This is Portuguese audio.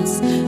paz